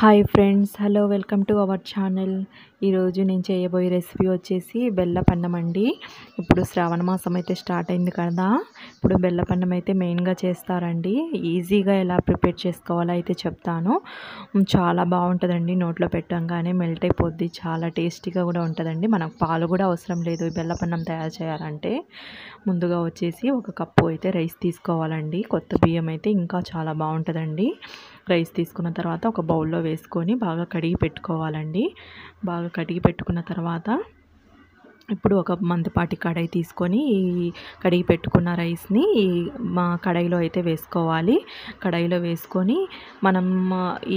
Hi friends hello welcome to our channel. ఈరోజు నేను చేయబోయే రెసిపీ వచ్చేసి బెల్లపన్నం అండి. ఇప్పుడు శ్రావణ మాసం అయితే స్టార్ట్ అయింది కదా ఇప్పుడు బెల్లపన్నం అయితే మెయిన్గా చేస్తారండి. ఈజీగా ఎలా ప్రిపేర్ చేసుకోవాలో అయితే చెప్తాను. చాలా బాగుంటుందండి నోట్లో పెట్టంగానే మెల్ట్ అయిపోద్ది చాలా టేస్టీగా కూడా ఉంటుందండి. మనకు పాలు కూడా అవసరం లేదు ఈ బెల్లపన్నం తయారు చేయాలంటే. ముందుగా వచ్చేసి ఒక కప్పు అయితే రైస్ తీసుకోవాలండి. కొత్త బియ్యం అయితే ఇంకా చాలా బాగుంటుందండి. రైస్ తీసుకున్న తర్వాత ఒక బౌల్లో వేసుకొని బాగా కడిగి పెట్టుకోవాలండి. బాగా కడిగి పెట్టుకున్న తర్వాత ఇప్పుడు ఒక మందపాటి కడాయి తీసుకొని ఈ కడిగి పెట్టుకున్న రైస్ని ఈ మా కడాయిలో అయితే వేసుకోవాలి. కడాయిలో వేసుకొని మనం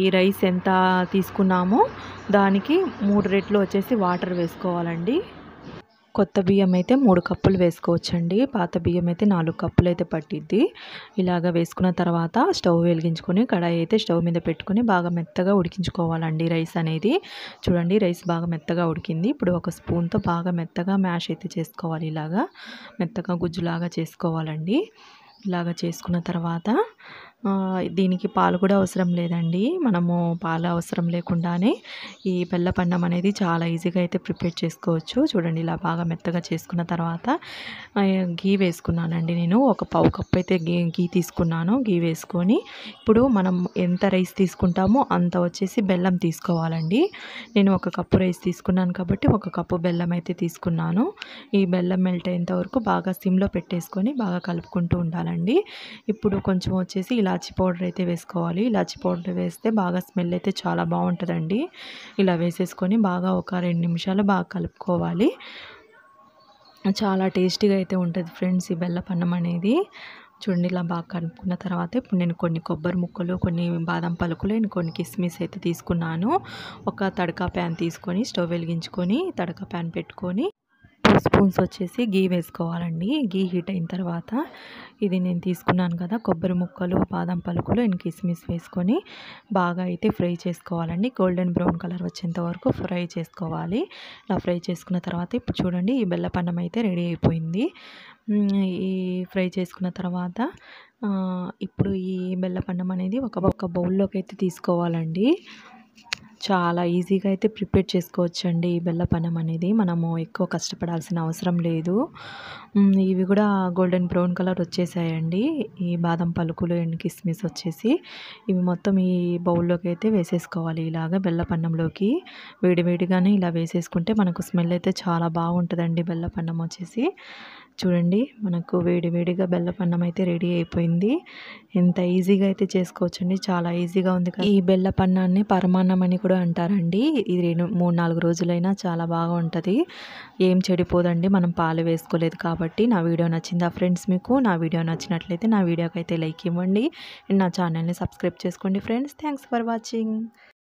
ఈ రైస్ ఎంత తీసుకున్నామో దానికి మూడు రెట్లు వచ్చేసి వాటర్ వేసుకోవాలండి. కొత్త బియ్యం అయితే మూడు కప్పులు వేసుకోవచ్చండి. పాత బియ్యం అయితే నాలుగు కప్పులు అయితే పట్టిద్ది. ఇలాగ వేసుకున్న తర్వాత స్టవ్ వెలిగించుకొని కడాయి అయితే స్టవ్ మీద పెట్టుకొని బాగా మెత్తగా ఉడికించుకోవాలండి రైస్ అనేది. చూడండి రైస్ బాగా మెత్తగా ఉడికింది. ఇప్పుడు ఒక స్పూన్తో బాగా మెత్తగా మ్యాష్ అయితే చేసుకోవాలి ఇలాగా. మెత్తగా గుజ్జులాగా చేసుకోవాలండి. ఇలాగ చేసుకున్న తర్వాత దీనికి పాలు కూడా అవసరం లేదండి. మనము పాలు అవసరం లేకుండానే ఈ బెల్లపన్నం అనేది చాలా ఈజీగా అయితే ప్రిపేర్ చేసుకోవచ్చు. చూడండి ఇలా బాగా మెత్తగా చేసుకున్న తర్వాత గీ వేసుకున్నానండి నేను. ఒక పావు కప్ అయితే గీ గీ తీసుకున్నాను. గీ వేసుకొని ఇప్పుడు మనం ఎంత రైస్ తీసుకుంటామో అంత వచ్చేసి బెల్లం తీసుకోవాలండి. నేను ఒక కప్పు రైస్ తీసుకున్నాను కాబట్టి ఒక కప్పు బెల్లం అయితే తీసుకున్నాను. ఈ బెల్లం మెల్ట్ అయ్యేంత వరకు బాగా సిమ్లో పెట్టేసుకొని బాగా కలుపుకుంటూ ఉండాలండి. ఇప్పుడు కొంచెం వచ్చేసి ఇలాచి పౌడర్ అయితే వేసుకోవాలి. ఇలాచి పౌడర్ వేస్తే బాగా స్మెల్ అయితే చాలా బాగుంటుందండి. ఇలా వేసేసుకొని బాగా ఒక రెండు నిమిషాలు బాగా కలుపుకోవాలి. చాలా టేస్టీగా అయితే ఉంటుంది ఫ్రెండ్స్ ఈ బెల్లపన్నం అనేది. చూడండి ఇలా బాగా కలుపుకున్న తర్వాత ఇప్పుడు నేను కొన్ని కొబ్బరి ముక్కలు కొన్ని బాదం పలుకులు నేను కొన్ని కిస్మిస్ అయితే తీసుకున్నాను. ఒక తడకా ప్యాన్ తీసుకొని స్టవ్ వెలిగించుకొని తడకా ప్యాన్ పెట్టుకొని టూ స్పూన్స్ వచ్చేసి గీ వేసుకోవాలండి. గీ హీట్ అయిన తర్వాత ఇది నేను తీసుకున్నాను కదా కొబ్బరి ముక్కలు బాదం పలుకులు అండ్ కిస్మిస్ వేసుకొని బాగా అయితే ఫ్రై చేసుకోవాలండి. గోల్డెన్ బ్రౌన్ కలర్ వచ్చేంత వరకు ఫ్రై చేసుకోవాలి. ఇలా ఫ్రై చేసుకున్న తర్వాత ఇప్పుడు చూడండి ఈ బెల్లపన్నం అయితే రెడీ అయిపోయింది. ఈ ఫ్రై చేసుకున్న తర్వాత ఇప్పుడు ఈ బెల్లపన్నం అనేది ఒక ఒక బౌల్లోకి అయితే తీసుకోవాలండి. చాలా ఈజీగా అయితే ప్రిపేర్ చేసుకోవచ్చండి ఈ బెల్లపన్నం అనేది. మనము ఎక్కువ కష్టపడాల్సిన అవసరం లేదు. ఇవి కూడా గోల్డెన్ బ్రౌన్ కలర్ వచ్చేసాయండి. ఈ బాదం పలుకులు అండ్ కిస్మిస్ వచ్చేసి ఇవి మొత్తం ఈ బౌల్లోకి అయితే వేసేసుకోవాలి. ఇలాగ బెల్లపన్నంలోకి వేడివేడిగానే ఇలా వేసేసుకుంటే మనకు స్మెల్ అయితే చాలా బాగుంటుందండి బెల్లపన్నం వచ్చేసి. చూడండి మనకు వేడివేడిగా బెల్లపన్నం అయితే రెడీ అయిపోయింది. ఎంత ఈజీగా అయితే చేసుకోవచ్చండి చాలా ఈజీగా ఉంది కదా. ఈ బెల్లపన్నాన్ని పరమాన్నం అని కూడా అంటారండి. ఇది రెండు మూడు నాలుగు రోజులైనా చాలా బాగా ఉంటుంది. ఏం చెడిపోదండి మనం పాలు వేసుకోలేదు కాబట్టి. నా వీడియో నచ్చిందా ఫ్రెండ్స్ మీకు? నా వీడియో నచ్చినట్లయితే నా వీడియోకి అయితే లైక్ ఇవ్వండి. నా ఛానల్ని సబ్స్క్రైబ్ చేసుకోండి ఫ్రెండ్స్. Thanks for watching.